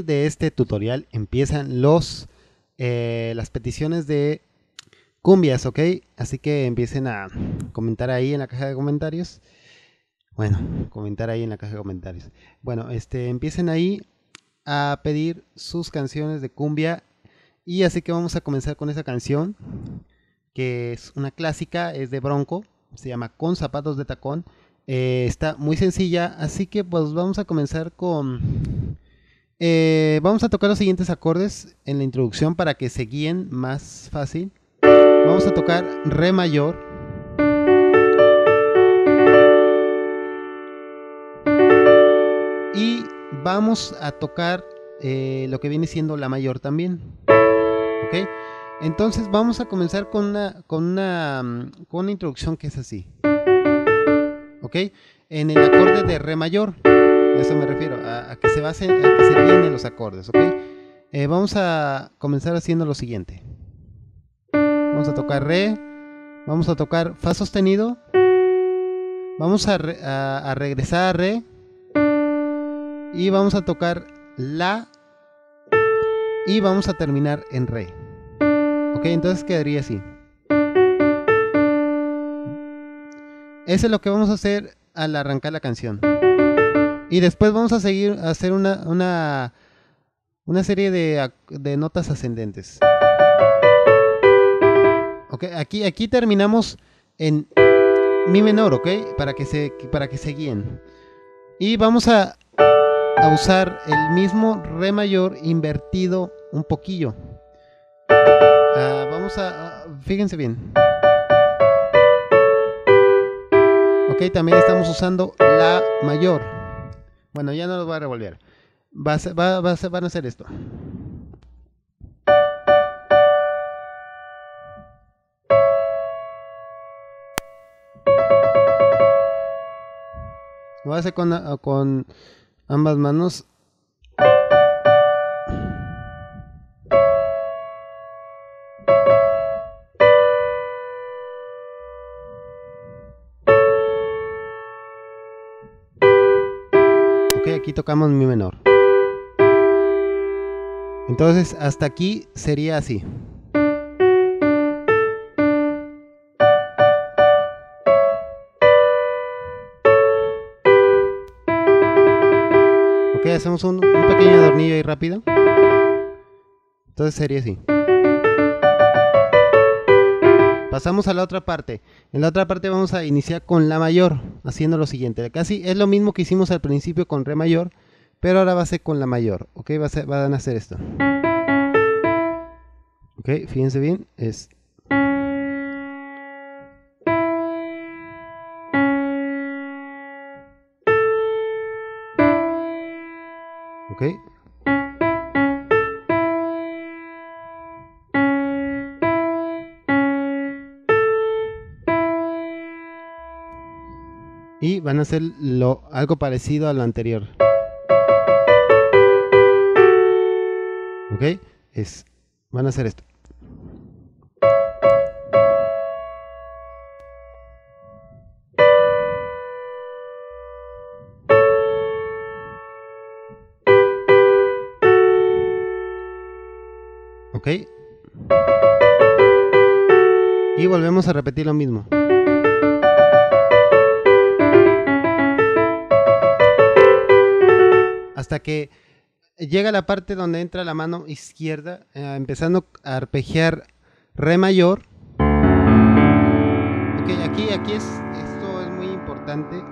de este tutorial empiezan los eh, las peticiones de cumbias, ¿ok? Así que empiecen a comentar ahí en la caja de comentarios. Bueno, comentar ahí en la caja de comentarios. Bueno, este, empiecen ahí a pedir sus canciones de cumbia. Y así que vamos a comenzar con esa canción, que es una clásica, es de Bronco, se llama Con zapatos de tacón. Eh, está muy sencilla, así que pues vamos a comenzar con... Eh, vamos a tocar los siguientes acordes en la introducción para que se guíen más fácil. Vamos a tocar Re mayor. Y vamos a tocar eh, lo que viene siendo La mayor también. ¿Ok? Entonces vamos a comenzar con una, con una, mm, con una introducción que es así. ¿Ok? En el acorde de Re mayor. Eso me refiero, a, que se basen, a que se vienen los acordes, ¿ok? Eh, vamos a comenzar haciendo lo siguiente. Vamos a tocar Re, vamos a tocar Fa sostenido, vamos a, a regresar a Re y vamos a tocar La y vamos a terminar en Re. Ok, entonces quedaría así. Eso es lo que vamos a hacer al arrancar la canción. Y después vamos a seguir a hacer una, una, una serie de, de, notas ascendentes. Aquí, aquí terminamos en Mi menor, ok, para que se, para que se guíen. Y vamos a, a usar el mismo Re mayor invertido un poquillo. Uh, vamos a, fíjense bien. Ok, también estamos usando La mayor. Bueno, ya no los voy a revolver. Va a ser, va, va a ser, van a hacer esto. Lo voy a hacer con, con ambas manos. Aquí tocamos mi menor. Entonces, hasta aquí sería así. Ok, hacemos un, un pequeño adornillo ahí rápido. Entonces sería así. Pasamos a la otra parte. En la otra parte vamos a iniciar con la mayor, haciendo lo siguiente. Casi es lo mismo que hicimos al principio con re mayor, pero ahora va a ser con la mayor. Ok, va a van a hacer esto. Ok, fíjense bien, es... van a hacer lo, algo parecido a lo anterior. ¿Ok? Es, van a hacer esto. ¿Ok? Y volvemos a repetir lo mismo. Hasta que llega la parte donde entra la mano izquierda, eh, empezando a arpegiar re mayor. Ok, aquí, aquí es, esto es muy importante,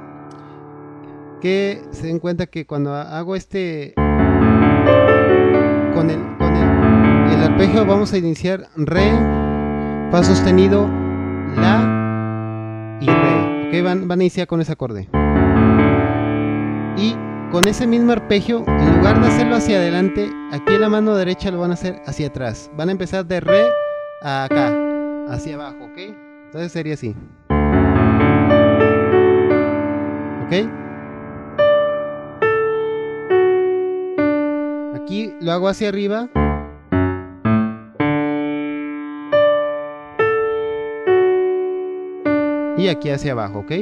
que se den cuenta que cuando hago este, con el, con el, el arpegio vamos a iniciar re, fa sostenido, la y re. Ok, van, van a iniciar con ese acorde. Y con ese mismo arpegio, en lugar de hacerlo hacia adelante, aquí la mano derecha lo van a hacer hacia atrás. Van a empezar de re a acá, hacia abajo, ¿ok? Entonces sería así. ¿Ok? Aquí lo hago hacia arriba. Y aquí hacia abajo, ¿ok?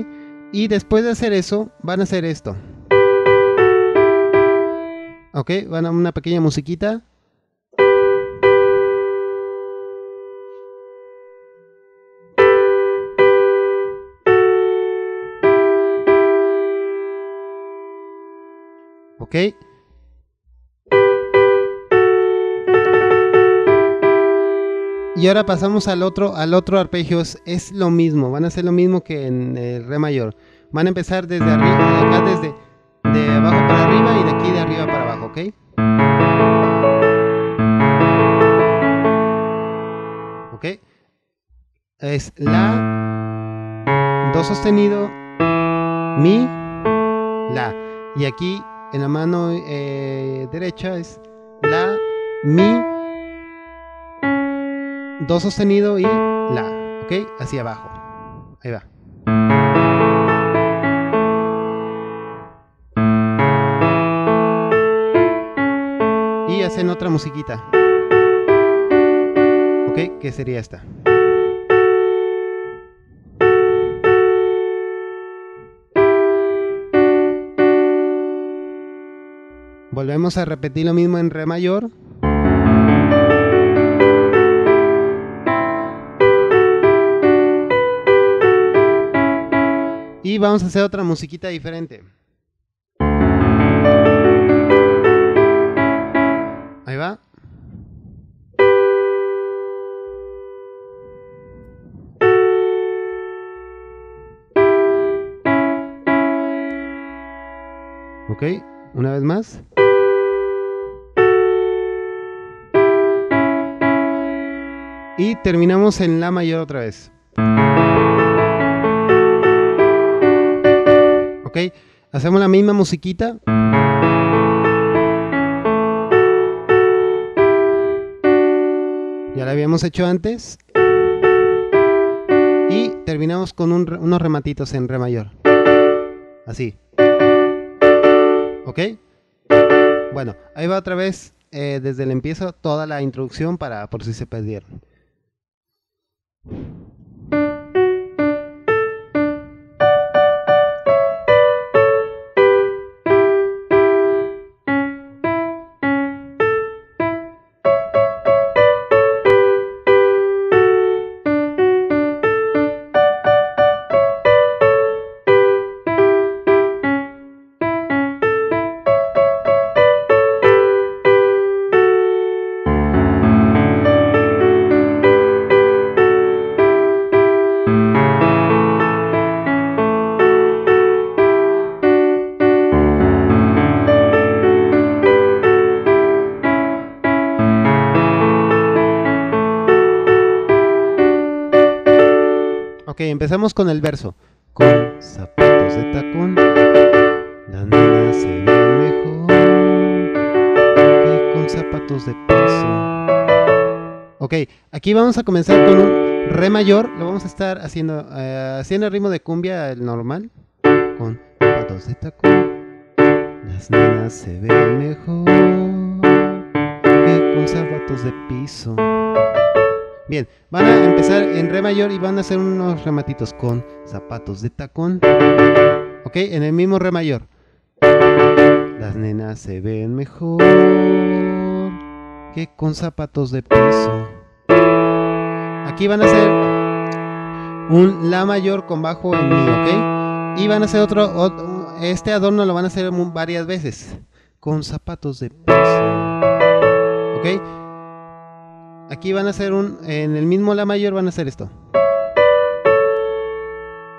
Y después de hacer eso, van a hacer esto. Ok, van a una pequeña musiquita. Ok. Y ahora pasamos al otro, al otro arpegio. Es, lo mismo, van a ser lo mismo que en el re mayor. Van a empezar desde arriba, acá desde de abajo ¿Ok? Es La, Do sostenido, Mi, La. Y aquí en la mano eh, derecha es La, Mi, Do sostenido y La, ¿ok? Hacia abajo. Ahí va. Y hacen otra musiquita. ¿Qué sería esta? Volvemos a repetir lo mismo en Re mayor. Y vamos a hacer otra musiquita diferente. Ok, una vez más. Y terminamos en La mayor otra vez. ¿ok? Hacemos la misma musiquita. Ya la habíamos hecho antes. Y terminamos con unos rematitos en re mayor. Así. ¿Ok? Bueno, ahí va otra vez eh, desde el empiezo toda la introducción para por si se perdieron. Empezamos con el verso. Con zapatos de tacón, la nena se ve mejor que con zapatos de piso. Ok, aquí vamos a comenzar con un re mayor. Lo vamos a estar haciendo, eh, haciendo el ritmo de cumbia, el normal. Con zapatos de tacón, las nenas se ven mejor que con zapatos de piso. Bien, van a empezar en re mayor y van a hacer unos rematitos con zapatos de tacón. Ok, en el mismo re mayor. Las nenas se ven mejor que con zapatos de piso. Aquí van a hacer un la mayor con bajo en mi, ok. Y van a hacer otro, este adorno lo van a hacer varias veces con zapatos de piso. Ok. Aquí van a hacer un, en el mismo La mayor van a hacer esto.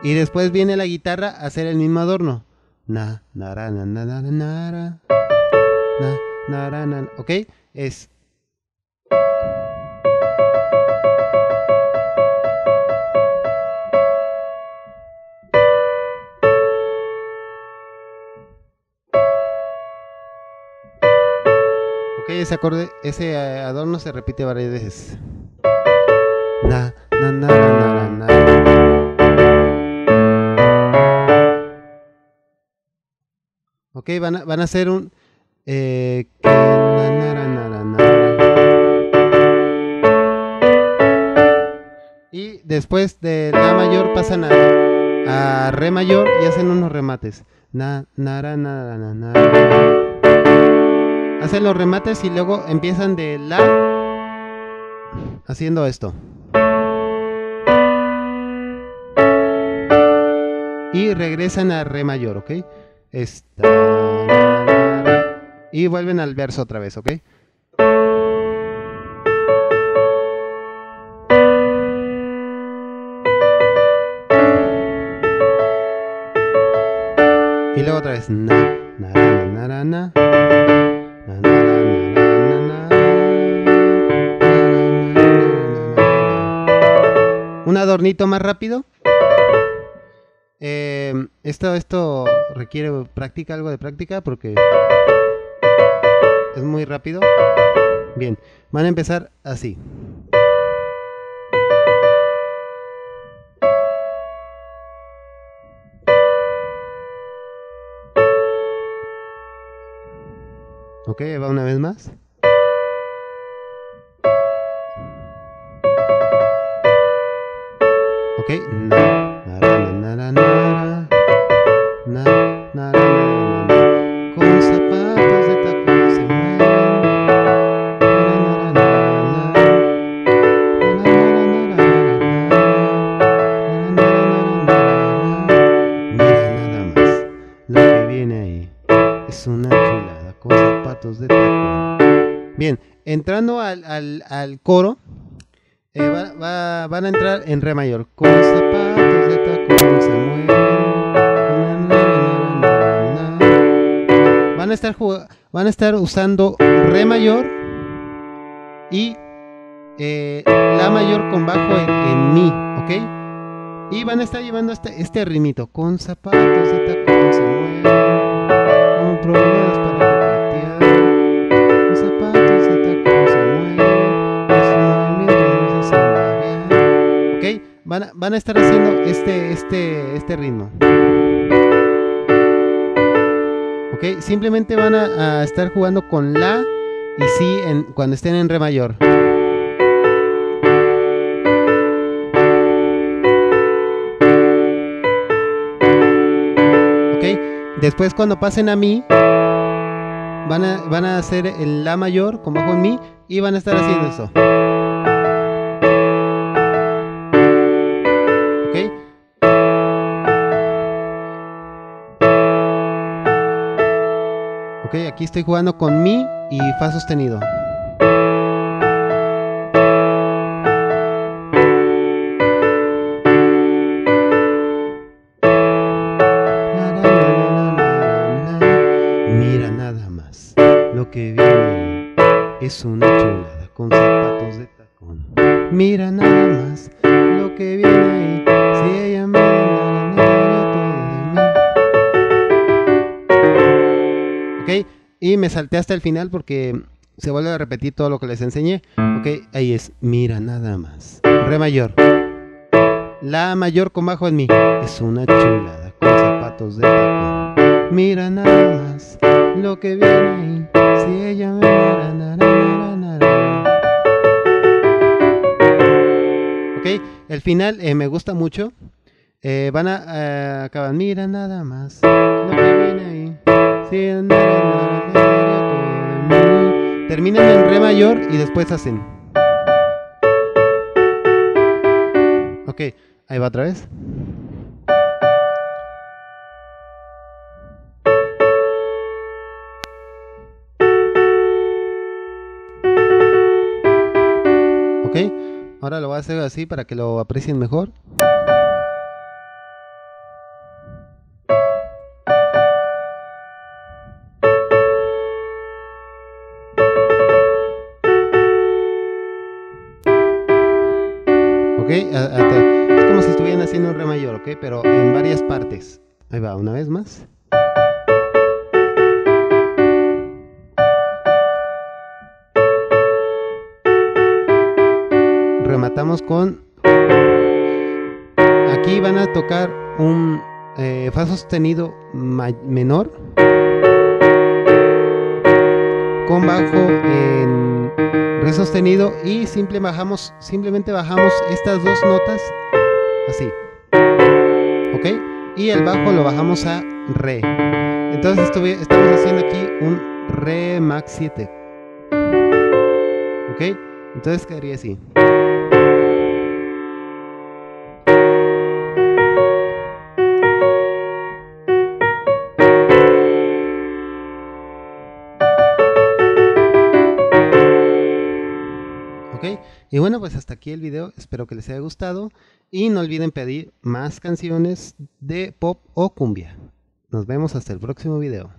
Y después viene la guitarra a hacer el mismo adorno. Na, na, na, na, na, na, na, na, na, na, ¿ok? Es ese acorde, ese eh, adorno se repite varias veces. Na, na, na, na, na, Ok, van a, van a hacer un... Eh, y después de La mayor pasan a, a Re mayor y hacen unos remates. Na, na, na, na, na, na. Hacen los remates y luego empiezan de la haciendo esto. Y regresan a re mayor, ¿ok? Esta, y vuelven al verso otra vez, ¿ok? Y luego otra vez. Na, na, na, na, na, Un adornito más rápido. Eh, esto, esto requiere práctica, algo de práctica, porque es muy rápido. Bien, van a empezar así. Ok, va una vez más. Ok, con zapatos de tacón. Bien, entrando al, al, al coro, eh, va- va- van a entrar en re mayor. Con zapatos de tacón se. Van a estar van a estar usando re mayor y eh, la mayor con bajo en, en mi, ¿ok? Y van a estar llevando este, este ritmito. Con zapatos de tacón se. Con Van a, estar haciendo este, este, este ritmo. ¿Ok? Simplemente van a, a estar jugando con la y si en, cuando estén en re mayor. ¿Ok? Después cuando pasen a mi, van a, van a hacer el la mayor con bajo en mi y van a estar haciendo eso. Aquí estoy jugando con mi y fa sostenido. Mira nada más lo que viene es una chulada con zapatos de tacón. Mira nada más lo que viene ahí. Si ella me y me salté hasta el final porque se vuelve a repetir todo lo que les enseñé. Ok, ahí es. Mira nada más. Re mayor. La mayor con bajo en mi. Es una chulada con zapatos de tacón. Mira nada más lo que viene ahí. Si ella me na. Ok, el final eh, me gusta mucho. Eh, van a eh, acabar. Mira nada más lo que viene ahí. Mí. Terminan en re mayor y después hacen. Ok, ahí va otra vez. Ok, ahora lo voy a hacer así para que lo aprecien mejor. Ahí va, una vez más. Rematamos con. Aquí van a tocar un eh, fa sostenido menor con bajo en re sostenido y simple bajamos, simplemente bajamos estas dos notas así. ¿Ok? Y el bajo lo bajamos a re. Entonces estamos haciendo aquí un Re Max 7. ¿Ok? Entonces quedaría así. Y bueno, pues hasta aquí el video. Espero que les haya gustado. Y no olviden pedir más canciones de pop o cumbia. Nos vemos hasta el próximo video.